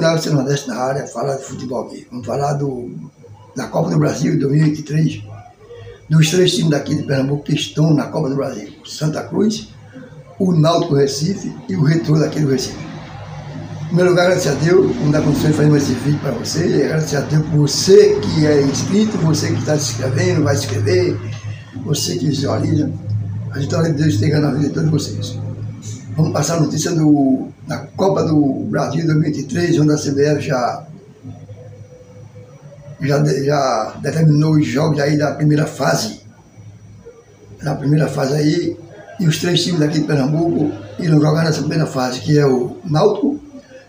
Canal Nordeste na área, falar de futebol aqui. Vamos falar do, da Copa do Brasil 2023. Dos três times daqui de Pernambuco que estão na Copa do Brasil. Santa Cruz, o Náutico Recife e o Retrô daqui do Recife. Em primeiro lugar, agradecer a Deus, não dá condições de fazer esse vídeo para você, agradecer a Deus por você que é inscrito, você que está se inscrevendo, vai se inscrever, você que visualiza. A vitória de Deus esteja na vida de todos vocês. Vamos passar a notícia do, da Copa do Brasil 2023, onde a CBF já, já, já determinou os jogos aí da primeira fase. Na primeira fase aí, e os três times daqui de Pernambuco irão jogar nessa primeira fase, que é o Náutico,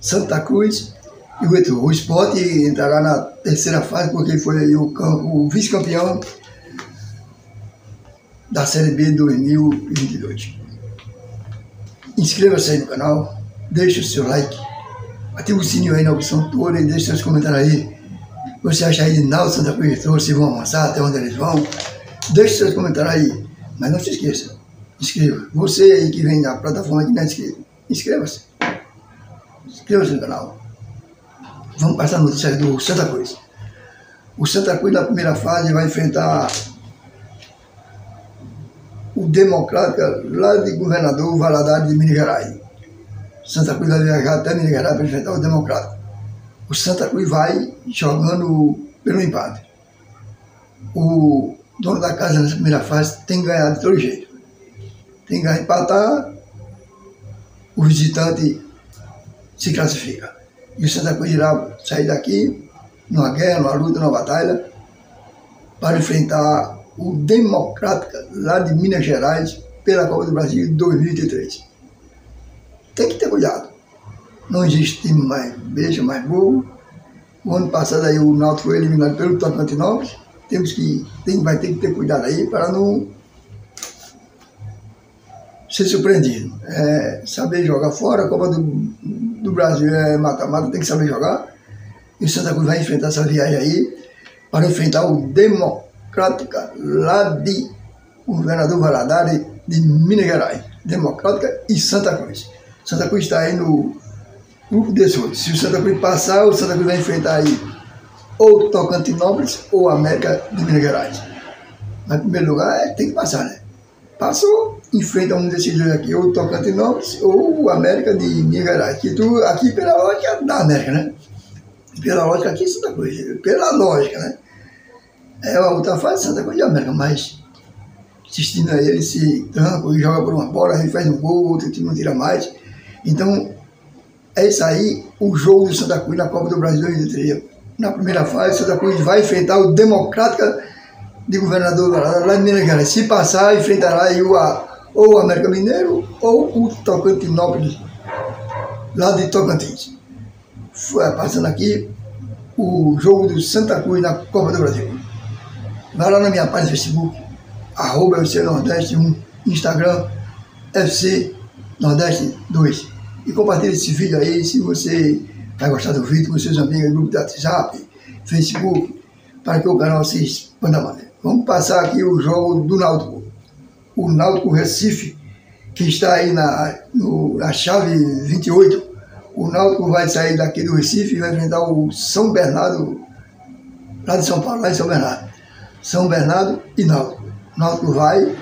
Santa Cruz e o Retro. O Sport entrará na terceira fase, porque foi o, o vice-campeão da Série B 2022. Inscreva-se aí no canal, deixe o seu like, ative o sininho aí na opção toda e deixe seus comentários aí. Você acha aí de Naldo Santa Cruz se vão avançar, até onde eles vão? Deixe seus comentários aí, mas não se esqueça, inscreva. Você aí que vem da plataforma que não é inscrito, inscreva-se. Inscreva-se no canal. Vamos passar a notícia do Santa Cruz. O Santa Cruz na primeira fase vai enfrentar o Democrática lá de Governador Valadares de Minas Gerais. Santa Cruz vai viajar até Minas Gerais para enfrentar o Democrático. O Santa Cruz vai jogando pelo empate. O dono da casa nessa primeira fase tem que ganhar de todo jeito. Tem que empatar, o visitante se classifica. E o Santa Cruz irá sair daqui numa guerra, numa luta, numa batalha, para enfrentar o Democrática, lá de Minas Gerais, pela Copa do Brasil 2023. Tem que ter cuidado. Não existe time mais beijo, mais burro. O ano passado aí o Náutico foi eliminado pelo Tocantinópolis. Temos que, tem, vai ter que ter cuidado aí para não ser surpreendido. É, saber jogar fora, a Copa do, do Brasil é mata-mata, tem que saber jogar. E o Santa Cruz vai enfrentar essa viagem aí para enfrentar o Democrático democrática lá de governador Valadares de Minas Gerais, democrática e Santa Cruz. Santa Cruz está aí no grupo 18. Se o Santa Cruz passar, o Santa Cruz vai enfrentar aí ou Tocantinópolis ou América de Minas Gerais. Mas, em primeiro lugar, é, tem que passar, né? Passou, enfrenta um desses dois aqui, ou Tocantinópolis ou América de Minas Gerais. Que tu, aqui, pela lógica da América, né? Pela lógica aqui, Santa Cruz. Pela lógica, né? É a outra fase Santa Cruz de América, mas assistindo a ele, se tranca e joga por uma bola, ele faz um gol, outro time não tira mais. Então, é isso aí, o jogo do Santa Cruz na Copa do Brasil 2003. Na primeira fase, Santa Cruz vai enfrentar o Democrática de Governador lá de Minas Gerais. Se passar, enfrentará aí o, ou o América Mineiro ou o Tocantinópolis, lá de Tocantins. Foi passando aqui o jogo do Santa Cruz na Copa do Brasil. Vai lá na minha página do Facebook, arroba FC Nordeste 1, Instagram, FC Nordeste 2. E compartilhe esse vídeo aí se você vai gostar do vídeo com seus amigos, grupo do WhatsApp, Facebook, para que o canal se expanda mais. Vamos passar aqui o jogo do Náutico. O Náutico Recife, que está aí na, no, na chave 28. O Náutico vai sair daqui do Recife e vai enfrentar o São Bernardo, lá de São Paulo, lá em São Bernardo. São Bernardo e Náutico. Náutico vai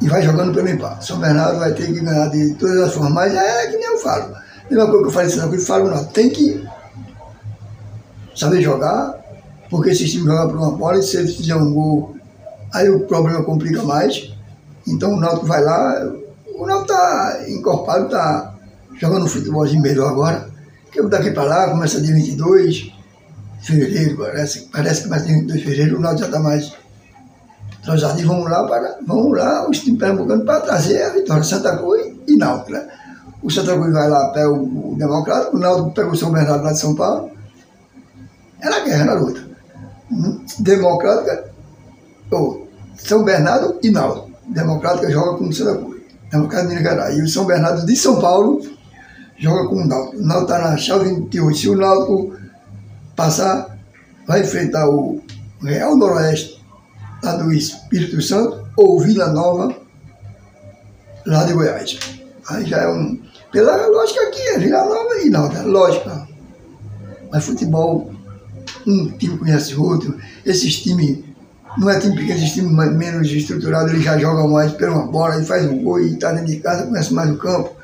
e vai jogando pelo empate. São Bernardo vai ter que ganhar de todas as formas, mas é que nem eu falo. Mesma coisa que eu falei assim, eu falo, não, tem que saber jogar, porque se time jogar por uma bola e se ele fizer um gol, aí o problema complica mais. Então o Náutico vai lá, o Náutico está encorpado, está jogando futebolzinho melhor agora. Que daqui para lá, começa dia 22, fevereiro, parece, parece que mais de fevereiro o Náutico já está mais transado. E vamos lá, para, vamos lá, os times pernambucanos para trazer a vitória. Santa Cruz e Náutico, né? O Santa Cruz vai lá, pega o, o Democrático, o Náutico pega o São Bernardo lá de São Paulo. É na guerra, na luta. Hum? Democrática, ou São Bernardo e Náutico. Democrática joga com o Santa Cruz. Democrático de Gerais. E o São Bernardo de São Paulo joga com o Náutico. O Náutico está na chave 28. Se o Náutico passar, vai enfrentar o Real Noroeste, lá do Espírito Santo, ou Vila Nova, lá de Goiás. Aí já é um. Pela lógica aqui, é Vila Nova e Náutica, lógica. Mas futebol, um time conhece outro, esses times, não é time pequeno, esses times menos estruturados, eles já jogam mais, pega uma bola, ele faz um gol e está dentro de casa, conhece mais o campo.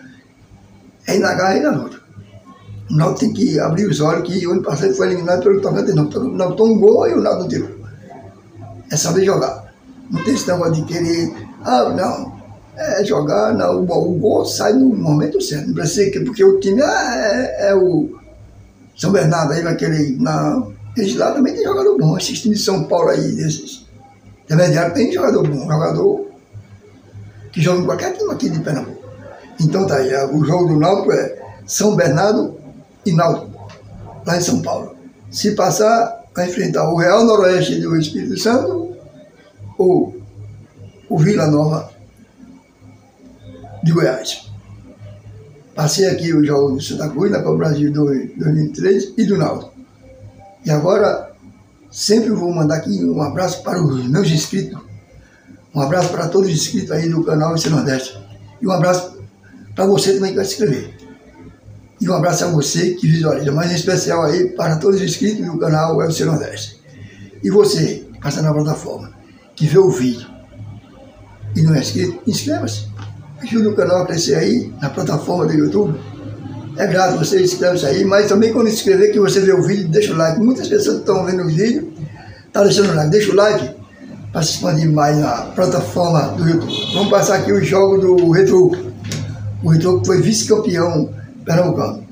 É na garra e na luta. O Náutico tem que abrir os olhos que o ano passado foi eliminado pelo Tocantins, não. O Náutico tomou e o Náutico não tirou. É saber jogar. Não tem esse negócio de querer, ah, não, é jogar, não, o, gol sai no momento certo. Não precisa que, porque o time ah, é, é o São Bernardo, aí vai querer, não. Eles lá também tem jogador bom. Esses times de São Paulo aí, esses intermediários, tem jogador bom, jogador que joga em qualquer time aqui de Pernambuco. Então tá aí, o jogo do Náutico é São Bernardo e lá em São Paulo. Se passar, vai enfrentar o Real Noroeste do Espírito Santo ou o Vila Nova de Goiás. Passei aqui o jogo do Santa Cruz, na Copa Brasil 2003 e do Náutico. E agora, sempre vou mandar aqui um abraço para os meus inscritos. Um abraço para todos os inscritos aí do canal Esse Nordeste. E um abraço para você também que vai se inscrever. E um abraço a você que visualiza, mas em especial aí para todos os inscritos do canal UFC Nordeste. E você, que está na plataforma, que vê o vídeo e não é inscrito, inscreva-se. Ajude o canal a crescer aí na plataforma do YouTube. É grato, você inscreve-se aí, mas também quando inscrever que você vê o vídeo, deixa o like. Muitas pessoas estão vendo o vídeo, tá deixando o like, deixa o like para se expandir mais na plataforma do YouTube. Vamos passar aqui o jogo do Retro. O Retro foi vice-campeão pernambucano.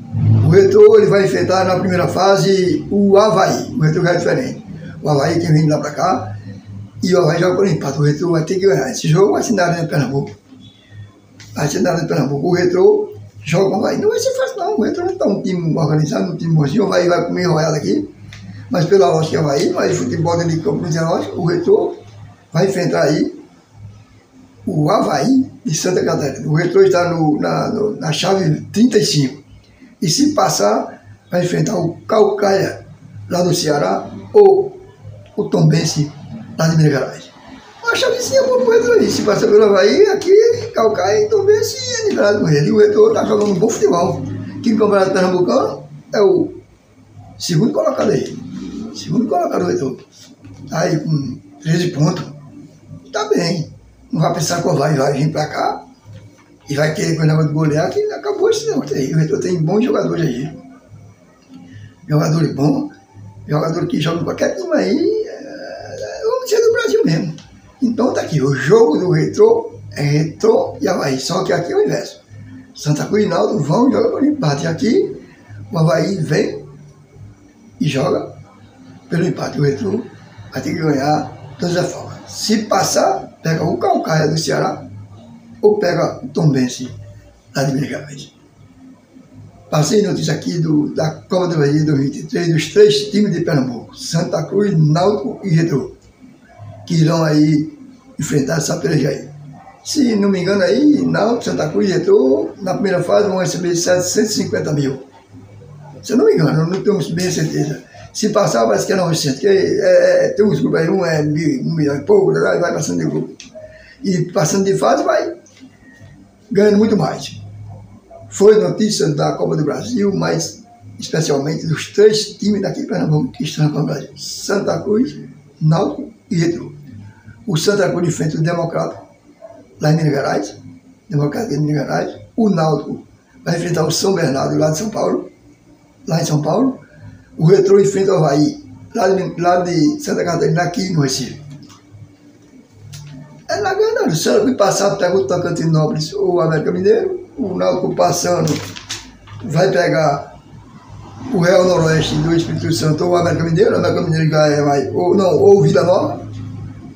O Retro ele vai enfrentar na primeira fase o Havaí. O Retro já é diferente. O Havaí tem vindo lá para cá e o Havaí joga por empate. O Retro vai ter que ganhar. Esse jogo vai ser na Arena Pernambuco. Vai ser na Arena Pernambuco. O Retro joga o Havaí. Não vai ser fácil não. O Retro não está um time organizado, um time bonzinho. O Havaí vai comer royado aqui. Mas pela lógica do Havaí, mas futebol de campo não lógica. O Retro vai enfrentar aí o Havaí de Santa Catarina. O Retro está no, na, no, na chave 35. E se passar, vai enfrentar o Calcaia, lá do Ceará, ou o Tombense, lá de Minas Gerais. Uma chavezinha boa pro Retro ali. Se passar pelo Havaí, aqui, Calcaia e Tombense é nivelado com ele. E o Retro está jogando um bom futebol. Aqui no Campeonato Pernambucano é o segundo colocado aí. Segundo colocado o Retro. Tá aí com 13 pontos. Tá bem não vai pensar que o vai, vai vir para cá e vai querer com o negócio de golear, que acabou esse negócio aí. O Retro tem bons jogadores aí. Jogadores bons, jogadores que jogam qualquer time aí, é, vamos dizer do Brasil mesmo. Então tá aqui, o jogo do Retro é Retro e Havaí, só que aqui é o inverso. Santa Cruz e Naldo vão jogam por empate. Aqui o Havaí vem e joga pelo empate. O Retro vai ter que ganhar todas as formas. Se passar, pega o Calcaia do Ceará ou pega o Tombense lá de Minas. Passei notícia aqui do, da Copa do Brasil 2023 dos três times de Pernambuco, Santa Cruz, Náutico e Retro, que irão aí enfrentar essa peleja aí. Se não me engano aí, Náutico, Santa Cruz e Retro, na primeira fase vão receber 750 mil. Se eu não me engano, não tenho bem certeza. Se passar, parece que é 900, que é, tem uns grupos aí, um é mil, um milhão e pouco, vai passando de grupo. E passando de fase, vai ganhando muito mais. Foi notícia da Copa do Brasil, mas especialmente dos três times daqui de Pernambuco que estão na Copa do Brasil: Santa Cruz, Náutico e Retro. O Santa Cruz enfrenta o Democrata, lá em Minas Gerais, Democrata de Minas Gerais. O Náutico vai enfrentar o São Bernardo, lá de São Paulo, lá em São Paulo o Retrô enfrenta o Havaí, lá de, lá de Santa Catarina, aqui no Recife. É na verdade, o Santa passar, pega o Tocantinópolis ou o América Mineiro, o Náutico passando vai pegar o Real Noroeste do Espírito Santo ou o América Mineiro, o América Mineiro vai, ou não, ou Vila Nova.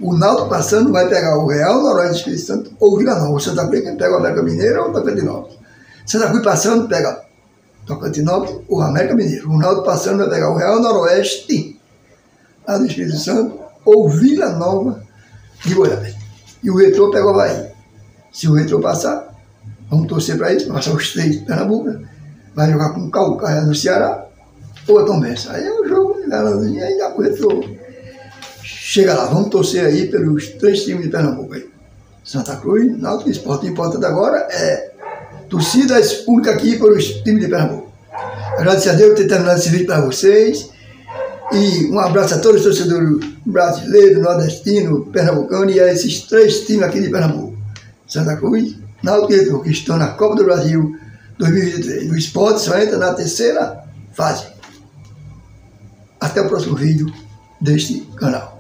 O Náutico passando vai pegar o Real Noroeste do Espírito Santo ou Vila Nova. O Santa Cruz pega o América Mineiro ou o Tocantinópolis. Santa Cruz passando pega Tocantinópolis, o América Mineiro. O Ronaldo passando vai pegar o Real Noroeste, lá do Espírito Santo, ou Vila Nova de Goiás. E o Retrô pega o Havaí. Se o Retrô passar, vamos torcer para isso, passar os três de Pernambuco, né? vai jogar com o Calcaia no Ceará, ou a Tombense. Aí é um jogo aí dá o Retrô. Chega lá, vamos torcer aí pelos três times de Pernambuco aí. Santa Cruz, Náutico Esporte. O importante agora é torcidas únicas aqui para os times de Pernambuco. Agradecer a Deus por ter terminado esse vídeo para vocês. E um abraço a todos os torcedores brasileiros, nordestino, pernambucano e a esses três times aqui de Pernambuco. Santa Cruz, Náutico que estão na Copa do Brasil 2023. O esporte só entra na terceira fase. Até o próximo vídeo deste canal.